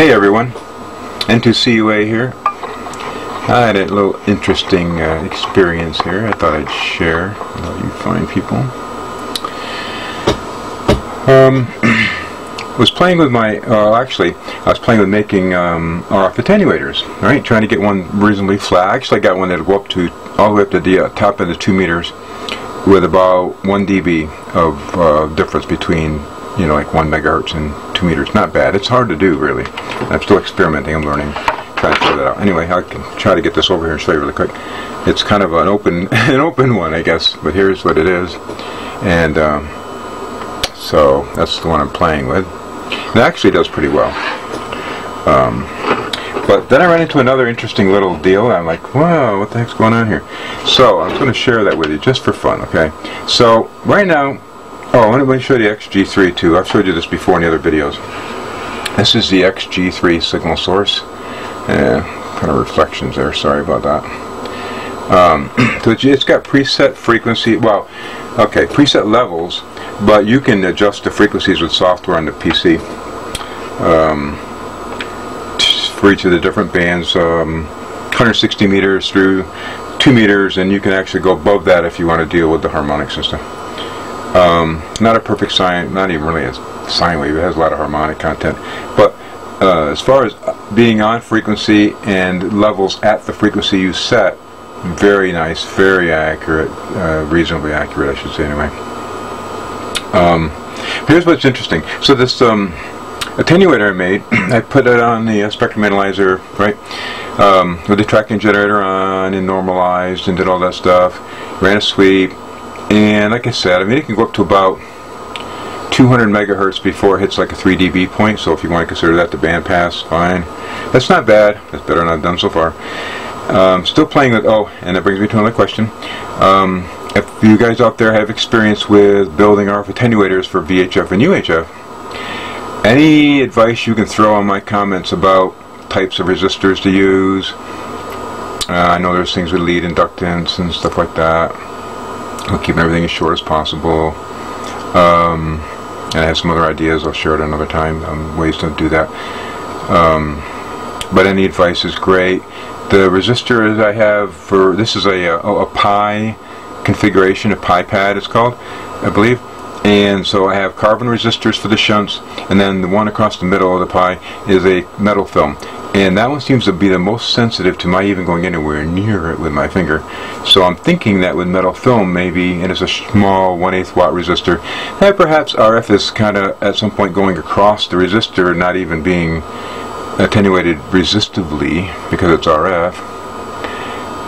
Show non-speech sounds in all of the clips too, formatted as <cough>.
Hey everyone, N2CUA here. I had a little interesting uh, experience here I thought I'd share with you fine people. Um, <clears throat> was playing with my, uh, actually, I was playing with making um, RF attenuators, right? Trying to get one reasonably flat. Actually, I got one that would go up to, all the way up to the uh, top of the 2 meters with about 1 dB of uh, difference between you know, like one megahertz and two meters. Not bad. It's hard to do, really. I'm still experimenting. I'm learning, trying to figure that out. Anyway, I can try to get this over here and show you really quick. It's kind of an open, <laughs> an open one, I guess. But here's what it is, and um, so that's the one I'm playing with. It actually does pretty well. Um, but then I ran into another interesting little deal. I'm like, wow, what the heck's going on here? So I'm going to share that with you just for fun, okay? So right now, Oh, let me show you the XG3 too. I've showed you this before in the other videos. This is the XG3 signal source. Yeah, kind of reflections there. Sorry about that. Um, <clears throat> so it's got preset frequency. Well, okay, preset levels, but you can adjust the frequencies with software on the PC. Um, for each of the different bands, um, 160 meters through 2 meters, and you can actually go above that if you want to deal with the harmonic system. Um, not a perfect sine, not even really a sine wave. It has a lot of harmonic content. But uh, as far as being on frequency and levels at the frequency you set, very nice, very accurate, uh, reasonably accurate, I should say anyway. Um, here's what's interesting. So this um, attenuator I made, <clears throat> I put it on the uh, spectrum analyzer, right, um, with the tracking generator on and normalized and did all that stuff. Ran a sweep, and like I said, I mean it can go up to about 200 megahertz before it hits like a 3 dB point. So if you want to consider that the bandpass, fine. That's not bad. That's better than I've done so far. Um, still playing with. Oh, and that brings me to another question. Um, if you guys out there have experience with building RF attenuators for VHF and UHF, any advice you can throw on my comments about types of resistors to use? Uh, I know there's things with lead inductance and stuff like that. I'll keep everything as short as possible. Um, and I have some other ideas. I'll share it another time. Um, ways to do that. Um, but any advice is great. The resistor I have for this is a, a, a Pi configuration, a Pi pad it's called, I believe. And so I have carbon resistors for the shunts, and then the one across the middle of the Pi is a metal film and that one seems to be the most sensitive to my even going anywhere near it with my finger. So I'm thinking that with metal film maybe, and it's a small 1 8 watt resistor, that perhaps RF is kind of at some point going across the resistor, not even being attenuated resistively because it's RF.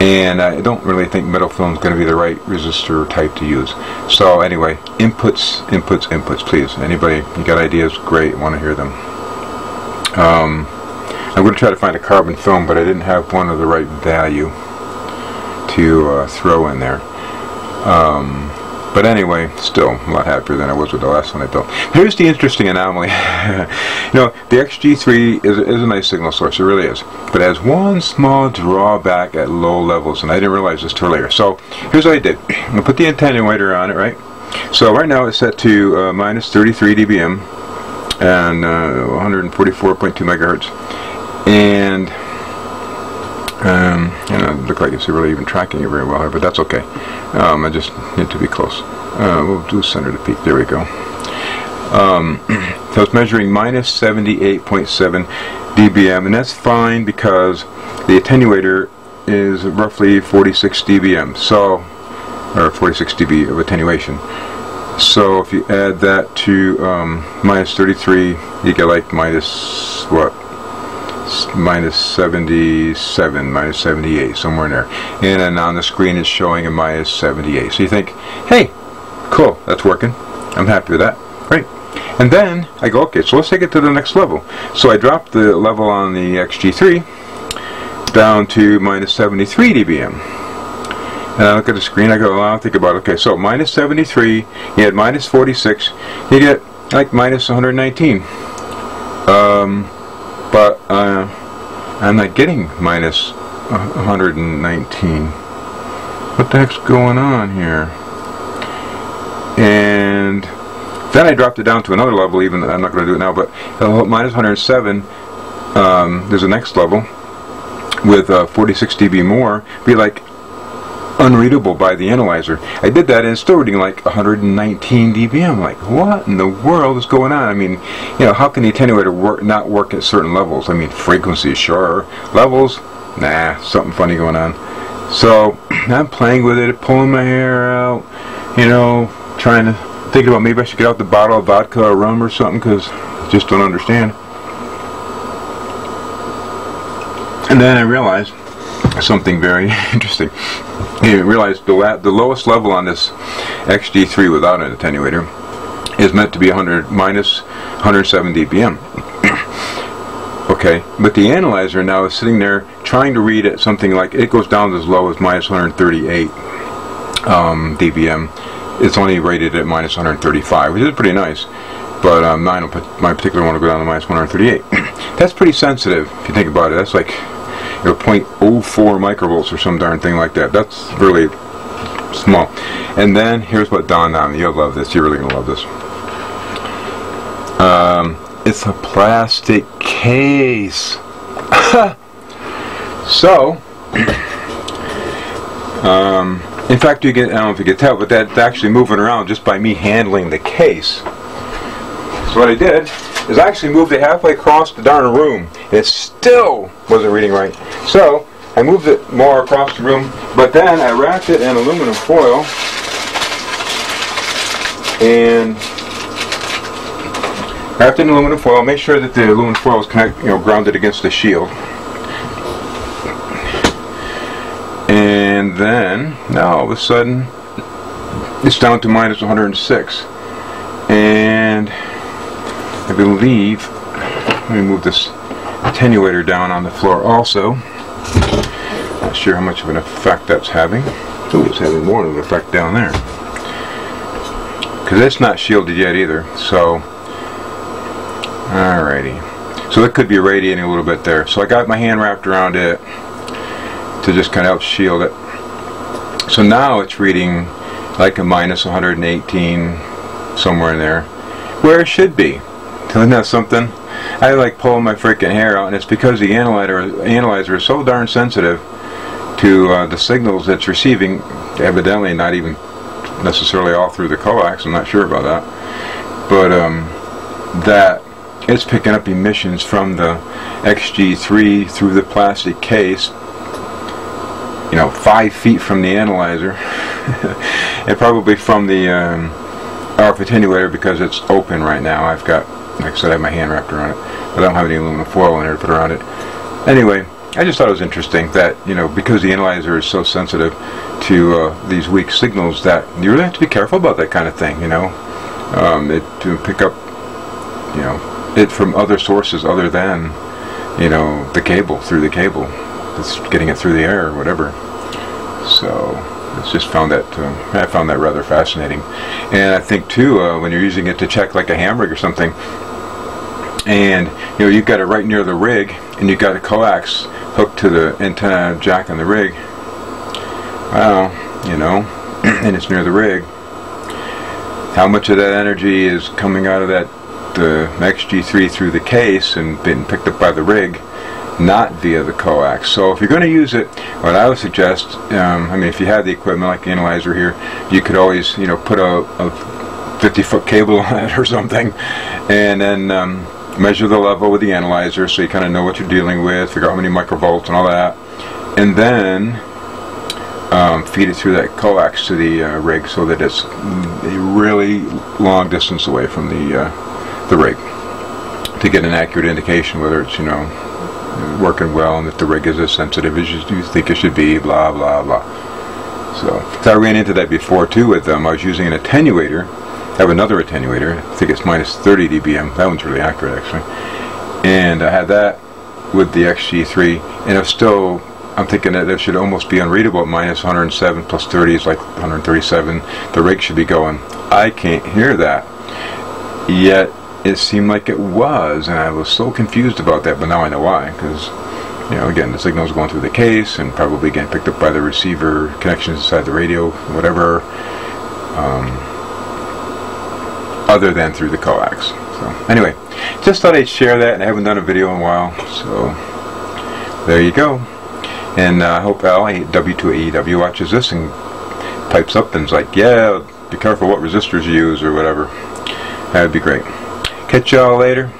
And I don't really think metal film is going to be the right resistor type to use. So anyway, inputs, inputs, inputs, please. Anybody, you got ideas? Great, want to hear them. Um, I'm going to try to find a carbon film, but I didn't have one of the right value to uh, throw in there. Um, but anyway, still a lot happier than I was with the last one I built. Here's the interesting anomaly. <laughs> you know, the XG3 is, is a nice signal source, it really is. But it has one small drawback at low levels, and I didn't realize this till later. So here's what I did. <clears throat> To put the attenuator on it, right? So right now it's set to uh, minus 33 dBm and uh, 144.2 megahertz and um, look like it's really even tracking it very well here, but that's okay. Um, I just need to be close. Uh, we'll do center to peak. There we go. Um, <clears throat> so it's measuring minus 78.7 dBm, and that's fine because the attenuator is roughly 46 dBm, so or 46 dB of attenuation. So if you add that to um, minus 33, you get like minus what minus 77, minus 78, somewhere in there. And then on the screen it's showing a minus 78. So you think, hey, cool, that's working. I'm happy with that. Great. And then I go, okay, so let's take it to the next level. So I drop the level on the XG3 down to minus 73 dBm. And I look at the screen, I go, well, I'll think about it. Okay, so minus 73, you get minus 46, you get like minus 119. Um, but uh, I'm not getting minus 119. What the heck's going on here? And then I dropped it down to another level, even I'm not going to do it now, but uh, minus 107, um, there's a next level with uh, 46 dB more, be like unreadable by the analyzer. I did that and it's still reading like 119 dB. I'm like, what in the world is going on? I mean, you know, how can the attenuator work not work at certain levels? I mean, frequency, sure. Levels, nah, something funny going on. So <clears throat> I'm playing with it, pulling my hair out, you know, trying to think about maybe I should get out the bottle of vodka or rum or something because I just don't understand. And then I realized something very <laughs> interesting. You realize the, the lowest level on this XG3 without an attenuator is meant to be 100 minus 107 dBm. <coughs> okay, but the analyzer now is sitting there trying to read at something like it goes down as low as minus 138 um, dBm. It's only rated at minus 135, which is pretty nice. But um, mine, my particular one will go down to minus 138. <coughs> That's pretty sensitive if you think about it. That's like you know 0.04 microvolts or some darn thing like that. That's really small. And then here's what dawned on me. You'll love this. You're really gonna love this. Um, it's a plastic case. <laughs> so, <clears throat> um, in fact, you get, I don't know if you can tell, but that's actually moving around just by me handling the case. So what I did is I actually moved it halfway across the darn room, it still wasn't reading right. So I moved it more across the room, but then I wrapped it in aluminum foil and wrapped it in aluminum foil. Make sure that the aluminum foil is connect, you know, grounded against the shield. And then, now all of a sudden, it's down to minus 106. And I believe, let me move this attenuator down on the floor also. Not sure how much of an effect that's having. Oh, it's having more of an effect down there. Because it's not shielded yet either, so alrighty. So it could be radiating a little bit there. So I got my hand wrapped around it to just kind of help shield it. So now it's reading like a minus 118 somewhere in there, where it should be. Isn't that something? I like pulling my freaking hair out, and it's because the analyzer analyzer is so darn sensitive to uh, the signals it's receiving. Evidently, not even necessarily all through the coax. I'm not sure about that, but um, that it's picking up emissions from the XG3 through the plastic case. You know, five feet from the analyzer, <laughs> and probably from the um, RF attenuator because it's open right now. I've got like I said, I have my hand wrapped around it, but I don't have any aluminum foil in there to put around it. Anyway, I just thought it was interesting that, you know, because the analyzer is so sensitive to uh, these weak signals that you really have to be careful about that kind of thing, you know. Um, it, to pick up, you know, it from other sources other than, you know, the cable, through the cable. It's getting it through the air or whatever. So, it's just found that uh, I found that rather fascinating, and I think too uh, when you're using it to check like a handbrake or something, and you know you've got it right near the rig and you've got a coax hooked to the antenna jack on the rig. Well you know <clears throat> and it's near the rig. How much of that energy is coming out of that the XG3 through the case and being picked up by the rig not via the coax. So if you're going to use it, what I would suggest, um, I mean, if you have the equipment like the analyzer here, you could always, you know, put a, a 50 foot cable <laughs> on it or something, and then um, measure the level with the analyzer so you kind of know what you're dealing with, figure out how many microvolts and all that, and then um, feed it through that coax to the uh, rig so that it's a really long distance away from the uh, the rig to get an accurate indication whether it's you know working well and if the rig is as sensitive as you think it should be, blah blah blah. So, so I ran into that before too with them. Um, I was using an attenuator I have another attenuator. I think it's minus 30 dBm. That one's really accurate actually. And I had that with the XG3, and it's still. I'm thinking that it should almost be unreadable at minus 107 plus 30 is like 137. The rig should be going. I can't hear that. Yet it seemed like it was, and I was so confused about that. But now I know why, because you know, again, the signal is going through the case and probably getting picked up by the receiver connections inside the radio, whatever. Um, other than through the coax. So anyway, just thought I'd share that, and I haven't done a video in a while, so there you go. And uh, I hope Al W2AEW watches this and pipes up and's like, yeah, be careful what resistors you use or whatever. That'd be great. Catch y'all later.